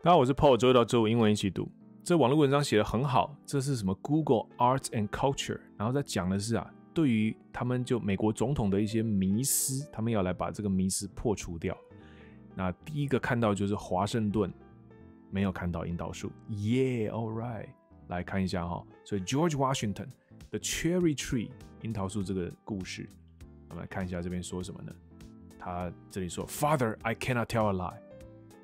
大家好，我是 Paul，周一到周五英文一起读。这网络文章写的很好，这是什么 Google Arts and Culture，然后再讲的是啊，对于他们就美国总统的一些迷思，他们要来把这个迷思破除掉。那第一个看到就是华盛顿没有看到樱桃树，Yeah，all right，来看一下哈。所以 George Washington，the Cherry Tree 樱桃树这个故事，我们来看一下这边说什么呢？他这里说，Father，I cannot tell a lie。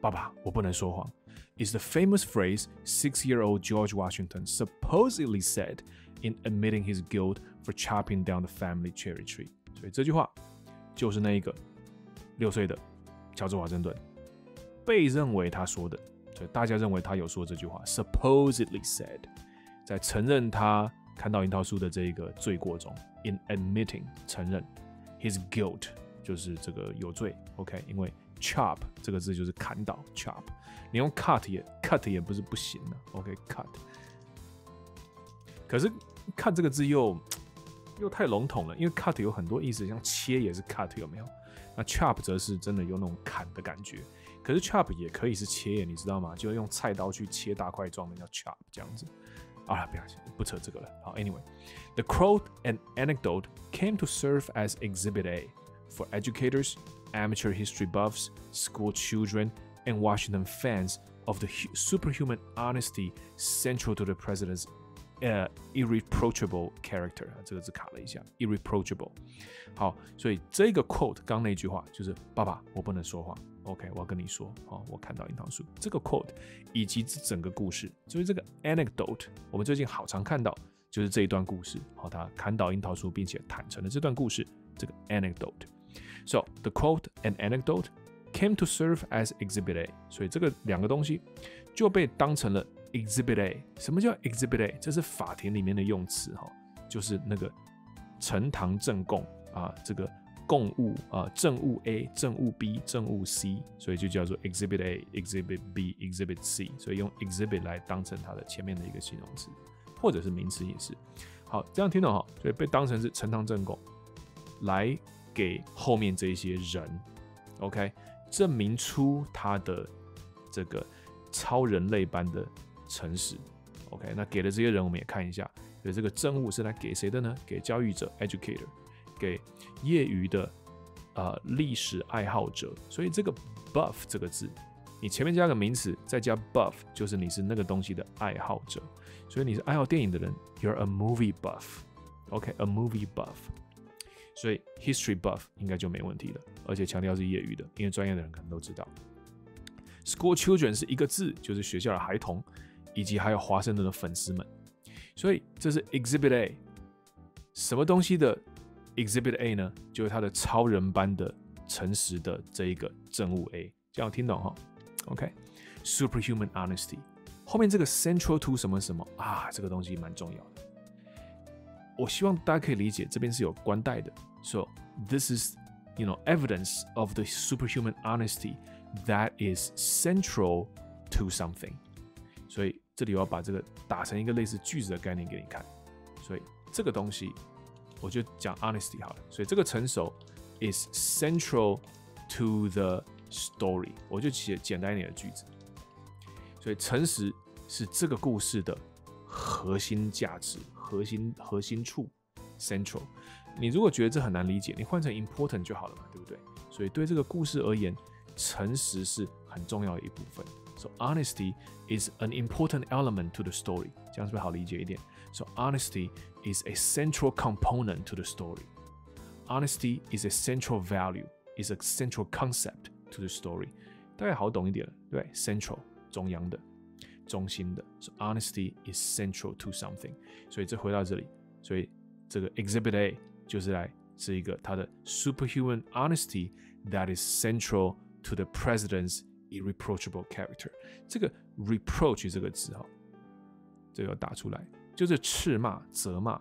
爸爸，我不能说谎。Is the famous phrase six-year-old George Washington supposedly said in admitting his guilt for chopping down the family cherry tree。所以这句话就是那一个六岁的乔治华盛顿被认为他说的，所以大家认为他有说这句话，supposedly said，在承认他看到樱桃树的这一个罪过中，in admitting 承认 his guilt 就是这个有罪，OK，因为 chop 这个字就是 砍倒，chop，你用 cut 也 cut 也不是不行的，OK，cut。可是 cut 这个字又又太笼统了，因为 cut 有很多意思，像切也是 cut 有没有？那 chop 则是真的有那种砍的感觉。可是 chop 也可以是切，你知道吗？就用菜刀去切大块状的叫 chop 这样子。啊，不要不扯这个了。好，Anyway，the quote and anecdote came to serve as Exhibit A for educators amateur history buffs, school children, and Washington fans of the superhuman honesty central to the president's uh, irreproachable character 啊，这个字卡了一下，irreproachable。好，所以这个 quote 刚那句话就是爸爸，我不能说谎。OK，我要跟你说，好，我看到樱桃树这个 quote 以及这整个故事，就是这个 anecdote，我们最近好常看到，就是这一段故事。好，他看到樱桃树，并且坦诚了这段故事，这个 anecdote。 So the quote and anecdote came to serve as Exhibit A，所以这个两个东西就被当成了 Exhibit A。什么叫 Exhibit A？这是法庭里面的用词哈，就是那个呈堂证供啊，这个供物啊，证物 A、证物 B、证物 C，所以就叫做 Exhibit A、Exhibit B、Exhibit C。所以用 Exhibit 来当成它的前面的一个形容词，或者是名词也是。好，这样听懂哈？所以被当成是呈堂证供来。给后面这些人，OK，证明出他的这个超人类般的诚实，OK，那给了这些人，我们也看一下，所以这个证物是来给谁的呢？给教育者 （educator），给业余的呃历史爱好者。所以这个 buff 这个字，你前面加个名词，再加 buff，就是你是那个东西的爱好者。所以你是爱好电影的人，You're a movie buff，OK，a movie buff。所以 history buff 应该就没问题了，而且强调是业余的，因为专业的人可能都知道。School children 是一个字，就是学校的孩童，以及还有华盛顿的粉丝们。所以这是 exhibit A，什么东西的 exhibit A 呢？就是他的超人般的诚实的这一个证物 A，这样听懂哈？OK，superhuman honesty 后面这个 central to 什么什么啊，这个东西蛮重要的。我希望大家可以理解，这边是有关带的。So this is, you know, evidence of the superhuman honesty that is central to something。所以这里我要把这个打成一个类似句子的概念给你看。所以这个东西，我就讲 honesty 好了。所以这个成熟 is central to the story。我就写简单一点的句子。所以诚实是这个故事的核心价值。核心核心处，central。你如果觉得这很难理解，你换成 important 就好了嘛，对不对？所以对这个故事而言，诚实是很重要的一部分。So honesty is an important element to the story。这样是不是好理解一点？So honesty is a central component to the story. Honesty is a central value, is a central concept to the story。大概好懂一点了，对，central 中央的。 中心的，so honesty is central to something。所以这回到这里，所以这个 Exhibit A 就是来是一个它的 superhuman honesty that is central to the president's irreproachable character。这个 reproach 这个字哈，这个要打出来就是斥骂、责骂。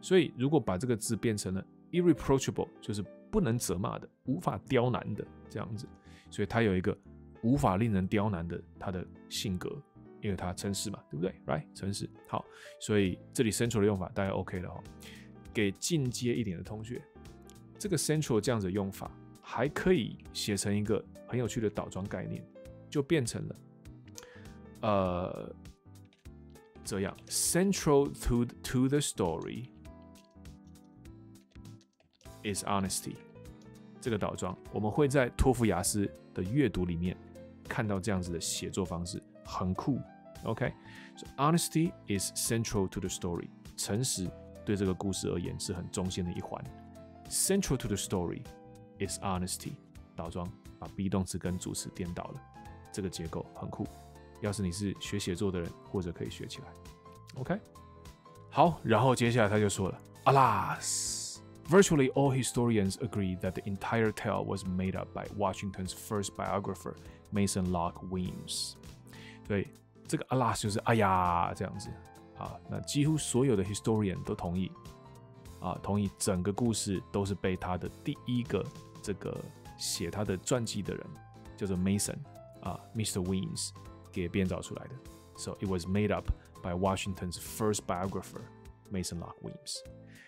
所以如果把这个字变成了 irreproachable，就是不能责骂的、无法刁难的这样子。所以它有一个无法令人刁难的他的性格。因为它诚实嘛，对不对？Right，诚实。好，所以这里 central 的用法大概 OK 了哈。给进阶一点的同学，这个 central 这样子的用法还可以写成一个很有趣的倒装概念，就变成了呃，这样，central to to the story is honesty。这个倒装，我们会在托福雅思的阅读里面看到这样子的写作方式，很酷。OK，so honesty is central to the story。诚实对这个故事而言是很中心的一环。Central to the story is honesty。倒装，把 be 动词跟主词颠倒了，这个结构很酷。要是你是学写作的人，或者可以学起来。OK，好，然后接下来他就说了，Alas, virtually all historians agree that the entire tale was made up by Washington's first biographer Mason Locke Weems。对， 这个 Alas 就是哎呀这样子啊，那几乎所有的 historian 都同意啊，同意整个故事都是被他的第一个这个写他的传记的人叫做 Mason 啊，Mr. Weems。给编造出来的。So it was made up by Washington's first biographer, Mason Locke Weems.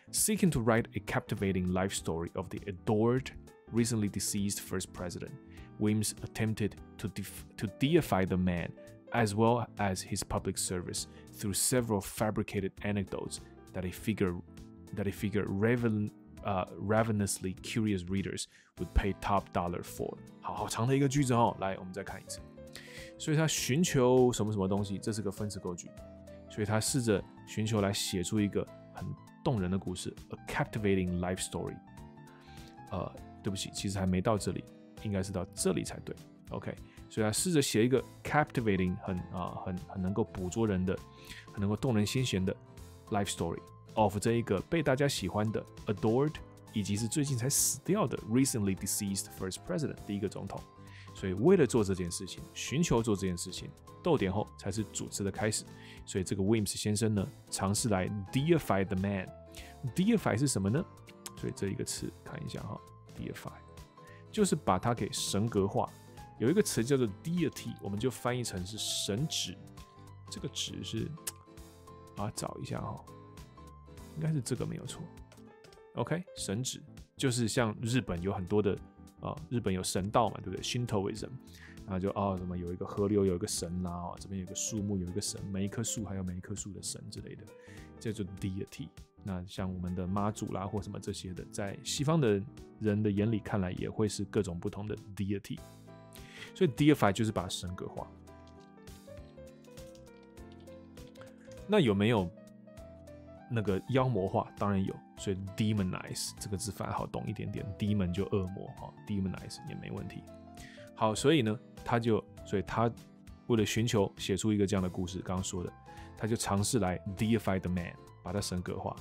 Seeking to write a captivating life story of the adored, recently deceased first president, Weems attempted to, to deify the man as well as his public service through several fabricated anecdotes that a figure that a figure raven, uh, ravenously curious readers would pay top dollar for. 好好长的一个句子哦，来，我们再看一次。所以他寻求什么什么东西，这是个分词构句。所以他试着寻求来写出一个很动人的故事，a captivating life story。呃，对不起，其实还没到这里，应该是到这里才对。OK， 所以他试着写一个 captivating，很啊，很很能够捕捉人的，很能够动人心弦的 life story of 这一个被大家喜欢的 adored，以及是最近才死掉的 recently deceased first president 第一个总统。所以为了做这件事情，寻求做这件事情，逗点后才是主词的开始。所以这个 Williams 先生呢，尝试来 deify the man。deify 是什么呢？所以这一个词看一下哈，deify 就是把它给神格化。有一个词叫做 deity，我们就翻译成是神旨。这个旨是，啊，找一下哈，应该是这个没有错。OK，神旨就是像日本有很多的。啊，日本有神道嘛，对不对？Shintoism，然后就哦，什么有一个河流，有一个神啦，哦，这边有个树木，有一个神，每一棵树还有每一棵树的神之类的，叫做 deity。那像我们的妈祖啦，或什么这些的，在西方的人的眼里看来，也会是各种不同的 deity。所以 deify 就是把它神格化。那有没有那个妖魔化？当然有。所以 demonize 这个字反而好懂一点点，demon 就恶魔哈，demonize 也没问题。好，所以呢，他就，所以他为了寻求写出一个这样的故事，刚刚说的，他就尝试来 deify the man，把他神格化，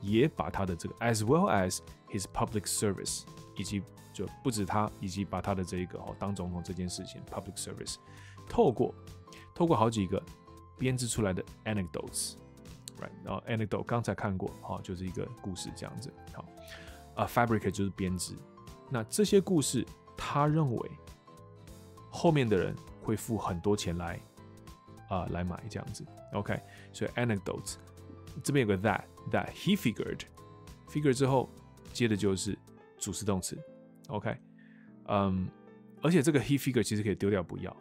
也把他的这个 as well as his public service，以及就不止他，以及把他的这一个哦当总统这件事情 public service，透过透过好几个编织出来的 anecdotes，right？。然后 anecdote 刚才看过，哈，就是一个故事这样子，好，啊，fabricate 就是编织，那这些故事，他认为后面的人会付很多钱来，啊，来买这样子，OK，所以 anecdotes 这边有个 that that he figured，figure 之后接的就是主词动词，OK，嗯，而且这个 he figure 其实可以丢掉不要，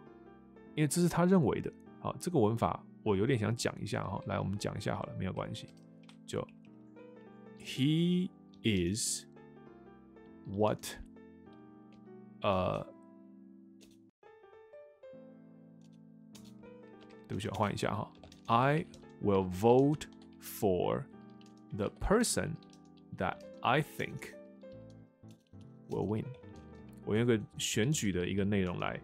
因为这是他认为的，好，这个文法。我有点想讲一下哈，来，我们讲一下好了，没有关系。就 He is what 呃，对不起，换一下哈。I will vote for the person that I think will win。我用个选举的一个内容来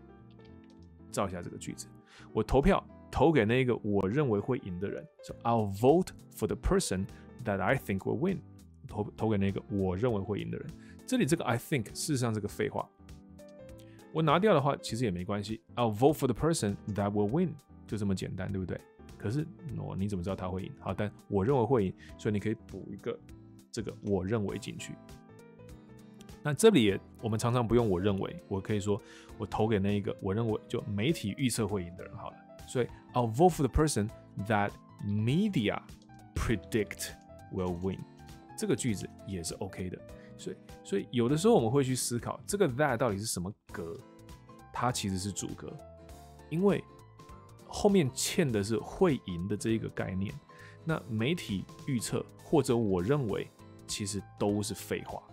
造一下这个句子。我投票。投给那个我认为会赢的人。So I'll vote for the person that I think will win。投投给那个我认为会赢的人。这里这个 I think 事实上是个废话。我拿掉的话其实也没关系。I'll vote for the person that will win，就这么简单，对不对？可是我你怎么知道他会赢？好，但我认为会赢，所以你可以补一个这个我认为进去。那这里也我们常常不用我认为，我可以说我投给那一个我认为就媒体预测会赢的人好了。所以 I'll vote for the person that media predict will win，这个句子也是 OK 的。所以，所以有的时候我们会去思考这个 that 到底是什么格，它其实是主格，因为后面欠的是会赢的这一个概念。那媒体预测或者我认为，其实都是废话。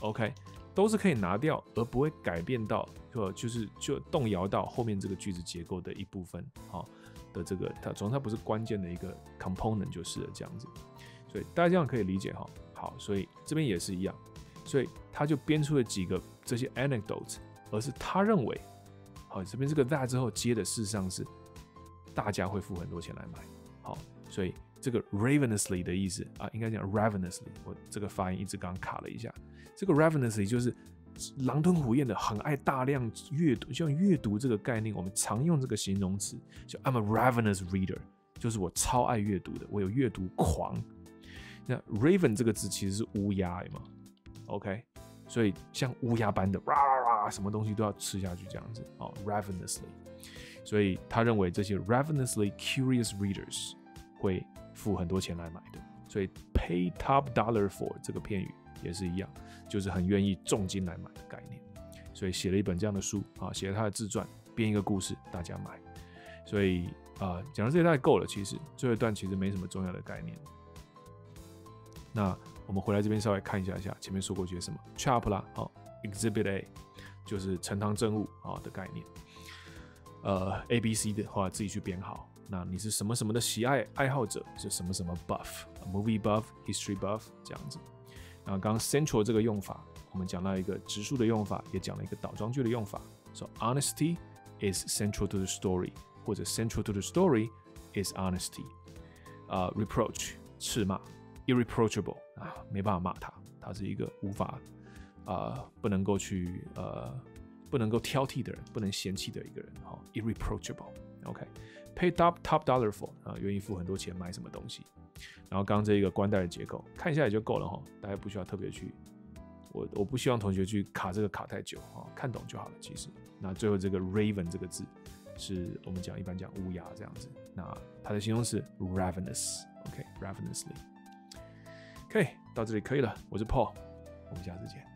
OK，都是可以拿掉，而不会改变到，就就是就动摇到后面这个句子结构的一部分，好，的这个它，总之它不是关键的一个 component 就是了这样子。所以大家这样可以理解哈。好，所以这边也是一样，所以他就编出了几个这些 anecdotes，而是他认为，好，这边这个 that 之后接的事实上是大家会付很多钱来买。好，所以这个 ravenously 的意思啊，应该讲 ravenously，我这个发音一直刚卡了一下。这个 ravenously 就是狼吞虎咽的，很爱大量阅读，像阅读这个概念，我们常用这个形容词，就 I'm a ravenous reader，就是我超爱阅读的，我有阅读狂。那 raven 这个字其实是乌鸦嘛，OK，所以像乌鸦般的哇哇哇，什么东西都要吃下去这样子哦，ravenously，所以他认为这些 ravenously curious readers 会付很多钱来买的，所以 pay top dollar for 这个片语也是一样，就是很愿意重金来买的概念，所以写了一本这样的书啊，写了他的自传，编一个故事，大家买，所以啊，讲到这里大概够了，其实最后一段其实没什么重要的概念。那我们回来这边稍微看一下一下，前面说过些什么？Chap 啦，好，Exhibit A 就是呈堂证物啊的概念。呃，A、B、C 的话自己去编好。那你是什么什么的喜爱爱好者？是什么什么 buff，movie buff，history buff 这样子。那刚刚 central 这个用法，我们讲到一个直述的用法，也讲了一个倒装句的用法。So honesty is central to the story，或者 central to the story is honesty。啊，reproach 斥骂。irreproachable 啊，没办法骂他，他是一个无法啊，不能够去呃，不能够挑剔的人，不能嫌弃的一个人哈，irreproachable，OK，pay top top dollar for 啊，愿意付很多钱买什么东西，然后刚刚这一个关带的结构看一下也就够了哈，大家不需要特别去，我我不希望同学去卡这个卡太久哈，看懂就好了。其实那最后这个 raven 这个字是我们讲一般讲乌鸦这样子，那它的形容词 ravenous，OK，ravenously。OK，到这里可以了。我是 Paul，我们下次见。